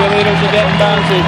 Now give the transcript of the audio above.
regulators are getting bouncy.